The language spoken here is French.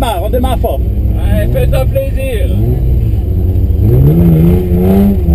démarre, on démarre fort. Ouais, faites un plaisir. Mm-hmm.